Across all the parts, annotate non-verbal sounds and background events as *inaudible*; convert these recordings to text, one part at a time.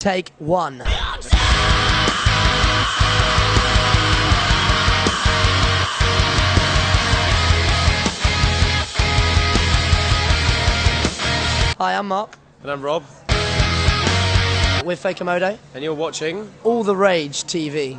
Take one. Hi, I'm Mark. And I'm Rob, We're Fei Comodo. Eh? and you're watching. All the Rage TV.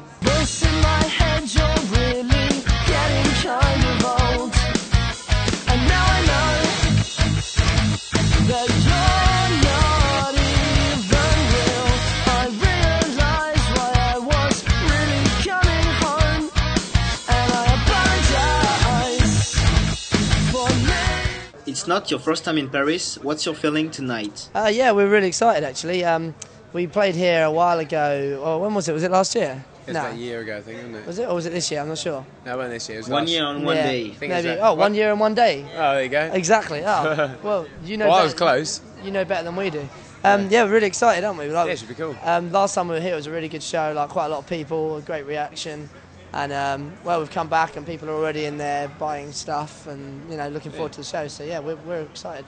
Not your first time in Paris. What's your feeling tonight? Uh, yeah, we're really excited actually. Um, we played here a while ago. Oh, when was it? Was it last year? It's no. about a year ago, I think, isn't it? Was it or was it this year? I'm not sure. No, it wasn't this year. It was One last- year on one Yeah. day. Maybe. that- Oh, one what? year and one day. Oh, there you go. Exactly. Oh, *laughs* well, you know. Well, I was close. You know better than we do. Um, yeah, we're really excited, aren't we? Like, Yeah, it should be cool. Um, last time we were here, it was a really good show. Like quite a lot of people, a great reaction, and um, well, we've come back and people are already in there buying stuff and you know looking forward to the show. So yeah, we're, we're excited.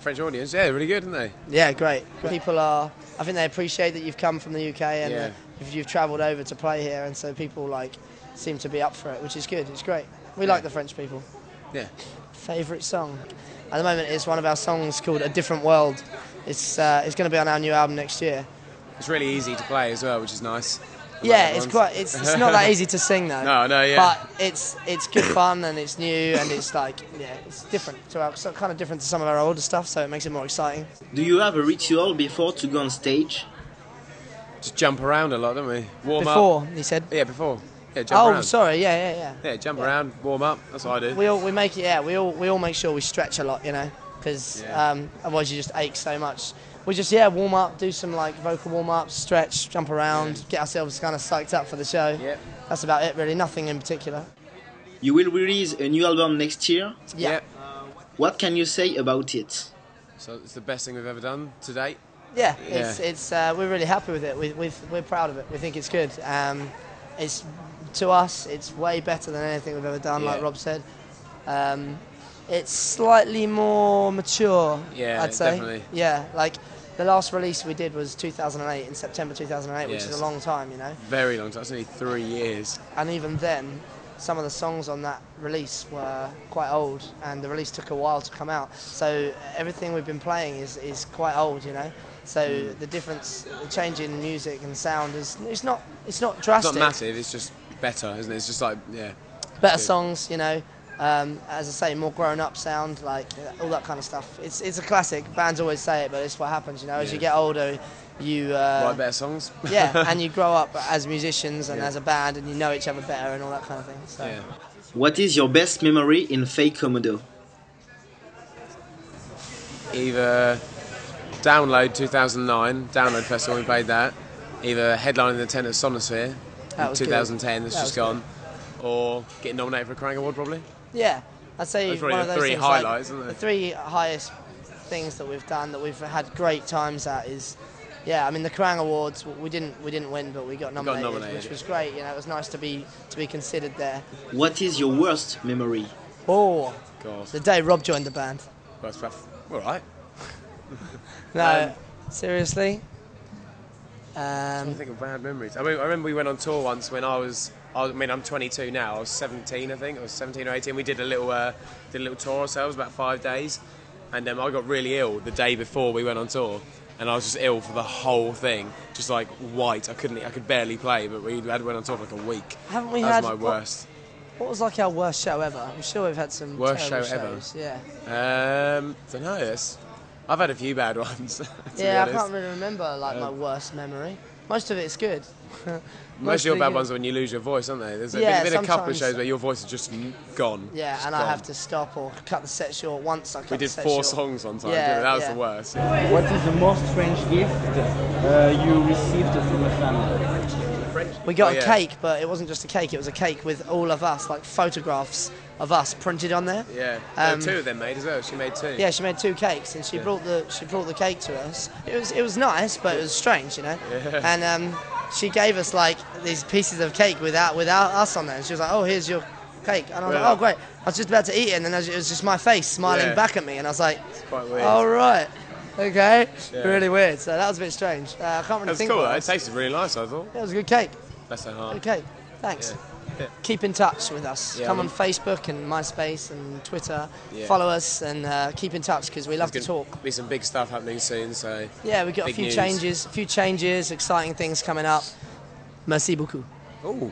French audience, yeah, really good, didn't they? Yeah, great. People are. I think they appreciate that you've come from the UK and Yeah. uh, you've travelled over to play here, and so people like seem to be up for it, which is good. It's great. We like the French people. Yeah. Favourite song? At the moment, it's one of our songs called "A Different World." It's uh, it's going to be on our new album next year. It's really easy to play as well, which is nice. I Yeah, it's quite. It's, it's not that easy to sing though. *laughs* No, no, yeah. But it's it's good fun and it's new and it's like yeah, it's different to our so kind of different to some of our older stuff, so it makes it more exciting. Do you have a ritual before to go on stage? Just jump around a lot, don't we? Warm Before up. he said. Yeah, before. Yeah, jump Oh, around. sorry. Yeah, yeah, yeah. Yeah, jump around, warm up. That's what I do. We all we make it. Yeah, we all we all make sure we stretch a lot, you know, because Yeah. um, otherwise you just ache so much. We just yeah warm up, do some like vocal warm ups, stretch, jump around, get ourselves kind of psyched up for the show. Yeah. That's about it, really. Nothing in particular. You will release a new album next year. Yeah. What can you say about it? So it's the best thing we've ever done to date. Yeah, Yeah. it's it's uh, we're really happy with it. We we we're proud of it. We think it's good. Um, it's to us, it's way better than anything we've ever done. Like Rob said, um, it's slightly more mature. Yeah, I'd say. definitely. Yeah, like the last release we did was 2008 in September 2008, which is a long time, you know. Very long time. It's only three years. And even then, some of the songs on that release were quite old, and the release took a while to come out. So everything we've been playing is, is quite old, you know. So Hmm. the difference, the change in music and sound is it's not it's not drastic. It's not massive, it's just better, isn't it? It's just like, yeah. Better songs, you know. Um, as I say, more grown-up sound, like uh, all that kind of stuff. It's it's a classic. Bands always say it, but it's what happens, you know. As you get older, you uh, Write better songs. yeah, *laughs* and you grow up as musicians and Yeah. as a band, and you know each other better and all that kind of thing. So. yeah. What is your best memory in Fei Comodo? either Download 2009, Download Festival, we played that. Either headlining the tent at Sonisphere That in was good. 2010, that's That just was gone. Or getting nominated for a Kerrang Award, probably. Yeah, I'd say Those are one of the those three things, highlights, like, isn't The three highest things that we've done that we've had great times at is, yeah, I mean the Kerrang Awards. We didn't we didn't win, but we got nominated, nominated. which was great. You know, it was nice to be to be considered there. What is your worst memory? Oh, God, the day Rob joined the band. that's rough. All right. *laughs* No, Um, seriously. I Um, think of bad memories. I, mean, I remember we went on tour once when I was. I mean, I'm 22 now. I was 17, I think. I was 17 or 18. We did a little, uh, did a little tour ourselves, about five days, and um, I got really ill the day before we went on tour, and I was just ill for the whole thing, just like white. I couldn't, I could barely play, but we had went on tour for like a week. haven't we that had was my what- worst. What, was like our worst show ever? I'm sure we've had some Worst show ever? shows. Yeah. Um, don't know. It's, I've had a few bad *laughs* ones. Yeah, I can't really remember like my worst memory. Most of it's good. *laughs* Most of your bad good. ones are when you lose your voice, aren't they? There's Yeah, been, been a couple of shows where your voice is just gone. Yeah, Just and I have to stop or cut the set short. Once I cut We the did set four short. songs one time. Yeah, that was yeah. the worst. What is the most strange gift uh, you received from a fan? We got Oh, a yeah. cake, but it wasn't just a cake. It was a cake with all of us, like photographs of us printed on there. Yeah, Um, two of them made as well. She made two. Yeah, she made two cakes, and she brought the she brought the cake to us. It was it was nice, but it was strange, you know. Yeah. And um, she gave us like these pieces of cake without without us on there. And she was like, "Oh, here's your cake," and I was Yeah. like, "Oh, great." I was just about to eat it, and then it was just my face smiling Yeah. back at me, and I was like, quite weird. "All right." Okay, really weird. So that was a bit strange. Uh, I can't really That's think. cool. what It tasted really nice. I thought. Yeah, it was a good cake. That's so hard. Okay, thanks. Yeah. Keep in touch with us. Yeah, Come I on Facebook and MySpace and Twitter. Yeah. Follow us and uh, keep in touch because we love to There's gonna talk. Be some big stuff happening soon. So Yeah, we've got a few news. changes, a few changes, exciting things coming up. Merci beaucoup. oh.